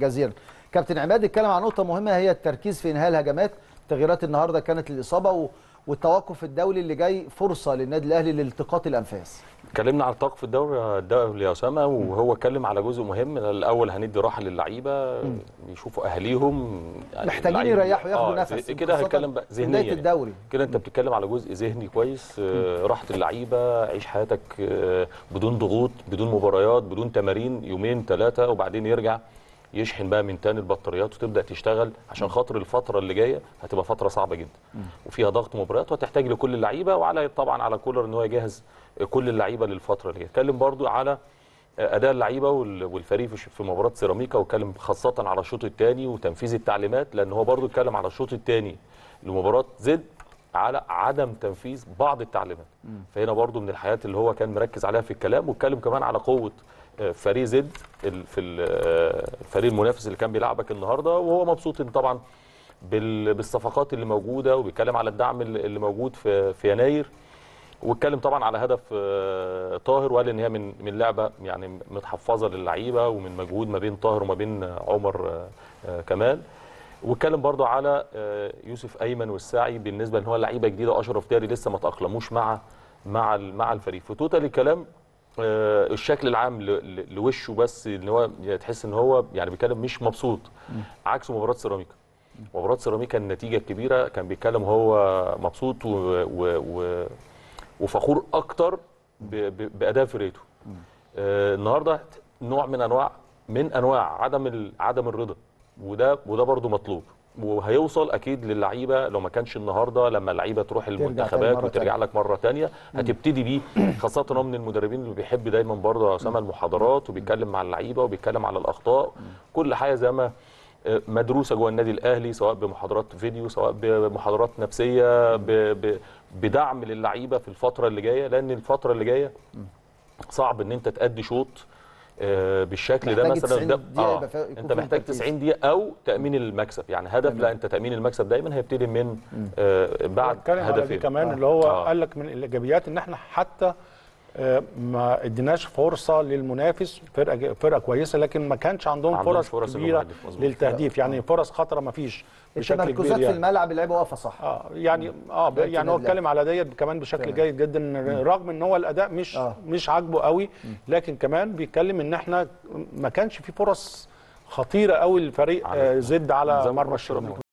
جزيلا. كابتن عماد اتكلم عن نقطة مهمة هي التركيز في إنهاء الهجمات. تغييرات النهارده كانت للإصابة و... والتوقف الدولي اللي جاي فرصة للنادي الأهلي لالتقاط الأنفاس. اتكلمنا عن التوقف الدوري الدولي يا أسامة وهو اتكلم على جزء مهم. الأول هندي راحه للعيبة يشوفوا اهاليهم يعني محتاجين يريحوا ياخدوا نفس كده هنتكلم بقى ذهنيا. بداية الدوري. كده انت بتتكلم على جزء ذهني كويس راحة اللعيبة عيش حياتك بدون ضغوط بدون مباريات بدون تمارين يومين ثلاثة وبعدين يرجع. يشحن بقى من تاني البطاريات وتبدأ تشتغل عشان خاطر الفترة اللي جاية هتبقى فترة صعبة جدا. وفيها ضغط مباريات وهتحتاج لكل اللعيبة وعلى طبعا على كولر إن هو يجهز كل اللعيبة للفترة اللي جاية. اتكلم برضو على أداء اللعيبة والفريق في مباراة سيراميكا واتكلم خاصة على الشوط الثاني وتنفيذ التعليمات لأن هو برضو اتكلم على الشوط الثاني لمباراة زد. على عدم تنفيذ بعض التعليمات. فهنا برضو من الحاجات اللي هو كان مركز عليها في الكلام واتكلم كمان على قوة فريق زد في الفريق المنافس اللي كان بيلعبك النهارده وهو مبسوط طبعا بالصفقات اللي موجودة وبيتكلم على الدعم اللي موجود في في يناير واتكلم طبعا على هدف طاهر وقال إن هي من من لعبة يعني متحفظة للعيبة ومن مجهود ما بين طاهر وما بين عمر كمال. واتكلم برضو على يوسف أيمن والساعي بالنسبة إن هو لعيبة جديدة اشرف داري لسه ما تأقلموش مع مع مع الفريق. فتوتال الكلام الشكل العام لوشه بس إن هو تحس إن هو يعني بيتكلم مش مبسوط. عكس مباراة سيراميكا. مباراة سيراميكا النتيجة الكبيرة كان بيتكلم هو مبسوط و و و وفخور أكتر بأداء فرقته آه النهارده نوع من أنواع من أنواع عدم عدم الرضا. وده وده برده مطلوب. وهيوصل أكيد للعيبة لو ما كانش النهارده لما اللعيبة تروح المنتخبات وترجع لك مرة ثانية هتبتدي بيه خاصة هو من المدربين اللي بيحب دايما برضه يا أسامة المحاضرات وبيتكلم مع اللعيبة وبيتكلم على الأخطاء كل حاجة زي ما مدروسة جوه النادي الأهلي سواء بمحاضرات فيديو سواء بمحاضرات نفسية بدعم للعيبة في الفترة اللي جاية لأن الفترة اللي جاية صعب إن أنت تأدي شوط بالشكل ده مثلا ده آه أنت محتاج 90 دقيقة أو تأمين المكسب. يعني هدف لا أنت تأمين المكسب دايما هيبتدي من آه بعد هدفين. كمان آه. اللي هو آه. قال لك من الإيجابيات إن إحنا حتى ما اديناش فرصة للمنافس فرقة فرقة كويسة لكن ما كانش عندهم فرص, فرص كبيرة للتهديف. يعني فرص خطرة ما فيش بشكل كبير يعني. في الملعب اللعيبة واقفة صح. آه يعني آه يعني هو اتكلم على ديت كمان بشكل فهم. جيد جدا رغم إن هو الأداء مش آه. مش عاجبه قوي لكن كمان بيتكلم إن إحنا ما كانش في فرص خطيرة قوي لفريق زد على مرمى الشرطه